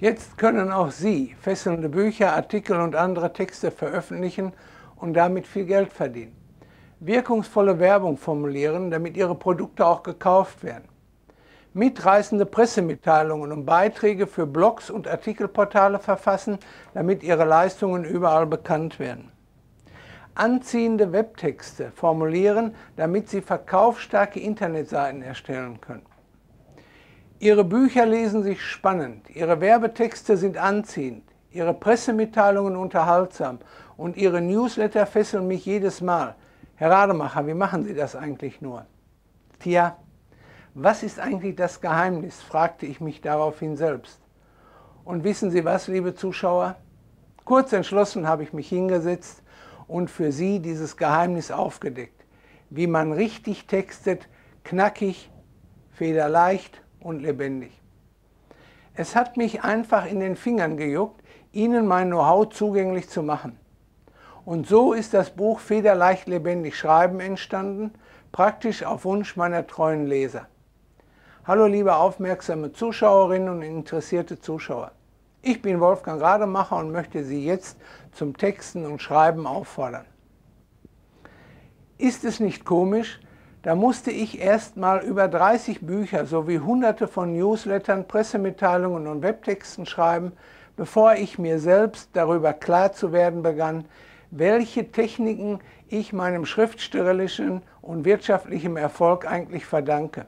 Jetzt können auch Sie fesselnde Bücher, Artikel und andere Texte veröffentlichen und damit viel Geld verdienen. Wirkungsvolle Werbung formulieren, damit Ihre Produkte auch gekauft werden. Mitreißende Pressemitteilungen und Beiträge für Blogs und Artikelportale verfassen, damit Ihre Leistungen überall bekannt werden. Anziehende Webtexte formulieren, damit Sie verkaufsstarke Internetseiten erstellen können. Ihre Bücher lesen sich spannend, Ihre Werbetexte sind anziehend, Ihre Pressemitteilungen unterhaltsam und Ihre Newsletter fesseln mich jedes Mal. Herr Rademacher, wie machen Sie das eigentlich nur? Tja, was ist eigentlich das Geheimnis, fragte ich mich daraufhin selbst. Und wissen Sie was, liebe Zuschauer? Kurz entschlossen habe ich mich hingesetzt und für Sie dieses Geheimnis aufgedeckt, wie man richtig textet, knackig, federleicht und lebendig. Es hat mich einfach in den Fingern gejuckt, Ihnen mein Know-how zugänglich zu machen. Und so ist das Buch Federleicht lebendig schreiben entstanden, praktisch auf Wunsch meiner treuen Leser. Hallo liebe aufmerksame Zuschauerinnen und interessierte Zuschauer. Ich bin Wolfgang Rademacher und möchte Sie jetzt zum Texten und Schreiben auffordern. Ist es nicht komisch, da musste ich erst mal über 30 Bücher sowie hunderte von Newslettern, Pressemitteilungen und Webtexten schreiben, bevor ich mir selbst darüber klar zu werden begann, welche Techniken ich meinem schriftstellerischen und wirtschaftlichen Erfolg eigentlich verdanke.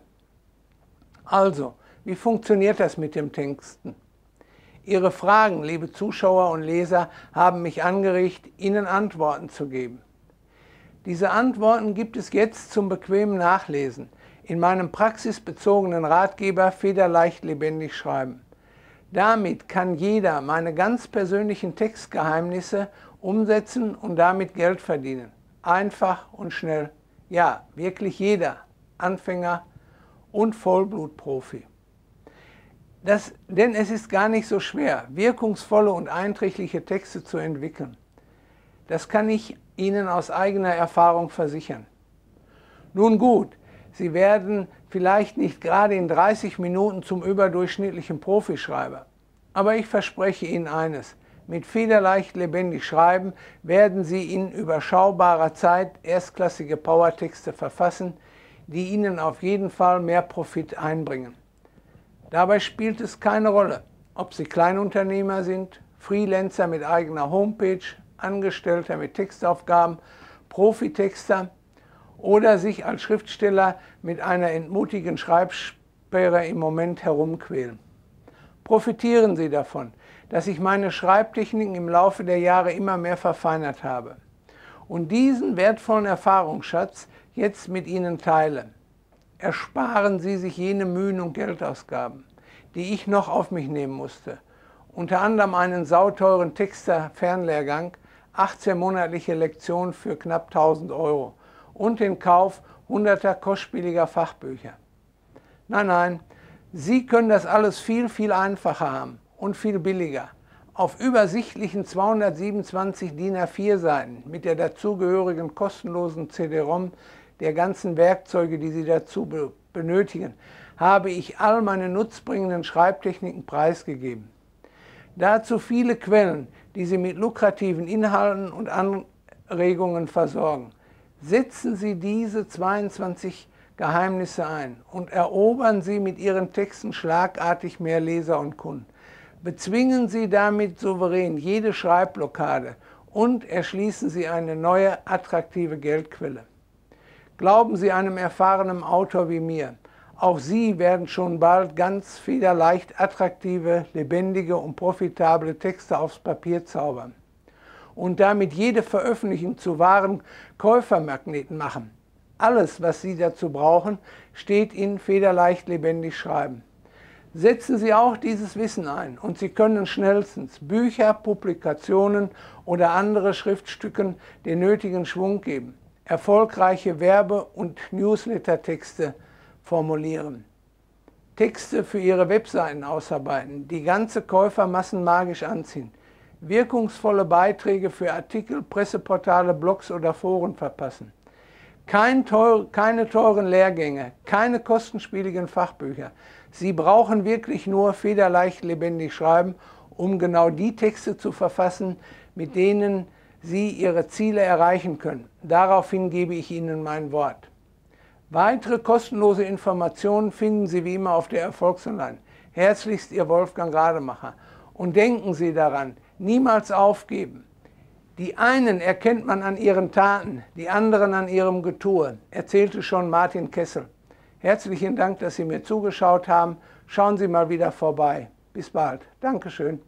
Also, wie funktioniert das mit dem Texten? Ihre Fragen, liebe Zuschauer und Leser, haben mich angeregt, Ihnen Antworten zu geben. Diese Antworten gibt es jetzt zum bequemen Nachlesen in meinem praxisbezogenen Ratgeber Federleicht lebendig schreiben. Damit kann jeder meine ganz persönlichen Textgeheimnisse umsetzen und damit Geld verdienen. Einfach und schnell. Ja, wirklich jeder, Anfänger und Vollblutprofi. Das, denn es ist gar nicht so schwer, wirkungsvolle und einträgliche Texte zu entwickeln. Das kann ich Ihnen aus eigener Erfahrung versichern. Nun gut, Sie werden vielleicht nicht gerade in 30 Minuten zum überdurchschnittlichen Profischreiber. Aber ich verspreche Ihnen eines, mit federleicht lebendig schreiben werden Sie in überschaubarer Zeit erstklassige Powertexte verfassen, die Ihnen auf jeden Fall mehr Profit einbringen. Dabei spielt es keine Rolle, ob Sie Kleinunternehmer sind, Freelancer mit eigener Homepage, Angestellter mit Textaufgaben, Profitexter oder sich als Schriftsteller mit einer entmutigen Schreibsperre im Moment herumquälen. Profitieren Sie davon, dass ich meine Schreibtechniken im Laufe der Jahre immer mehr verfeinert habe und diesen wertvollen Erfahrungsschatz jetzt mit Ihnen teile. Ersparen Sie sich jene Mühen und Geldausgaben, die ich noch auf mich nehmen musste, unter anderem einen sauteuren Texter-Fernlehrgang 18 monatliche Lektionen für knapp 1000 Euro und den Kauf hunderter kostspieliger Fachbücher. Nein, nein, Sie können das alles viel, viel einfacher haben und viel billiger. Auf übersichtlichen 227 DIN A4 Seiten mit der dazugehörigen kostenlosen CD-ROM der ganzen Werkzeuge, die Sie dazu benötigen, habe ich all meine nutzbringenden Schreibtechniken preisgegeben. Dazu viele Quellen, die Sie mit lukrativen Inhalten und Anregungen versorgen. Setzen Sie diese 22 Geheimnisse ein und erobern Sie mit Ihren Texten schlagartig mehr Leser und Kunden. Bezwingen Sie damit souverän jede Schreibblockade und erschließen Sie eine neue, attraktive Geldquelle. Glauben Sie einem erfahrenen Autor wie mir, auch Sie werden schon bald ganz federleicht attraktive, lebendige und profitable Texte aufs Papier zaubern und damit jede Veröffentlichung zu wahren Käufermagneten machen. Alles, was Sie dazu brauchen, steht in Federleicht lebendig schreiben. Setzen Sie auch dieses Wissen ein und Sie können schnellstens Bücher, Publikationen oder andere Schriftstücken den nötigen Schwung geben, erfolgreiche Werbe- und Newsletter-Texte formulieren. Texte für ihre Webseiten ausarbeiten, die ganze Käufermassen magisch anziehen, wirkungsvolle Beiträge für Artikel, Presseportale, Blogs oder Foren verpassen. Kein teuer, keine teuren Lehrgänge, keine kostenspieligen Fachbücher. Sie brauchen wirklich nur federleicht lebendig schreiben, um genau die Texte zu verfassen, mit denen Sie Ihre Ziele erreichen können. Daraufhin gebe ich Ihnen mein Wort. Weitere kostenlose Informationen finden Sie wie immer auf der Erfolgsonline. Herzlichst Ihr Wolfgang Rademacher. Und denken Sie daran, niemals aufgeben. Die einen erkennt man an ihren Taten, die anderen an ihrem Getue, erzählte schon Martin Kessel. Herzlichen Dank, dass Sie mir zugeschaut haben. Schauen Sie mal wieder vorbei. Bis bald. Dankeschön.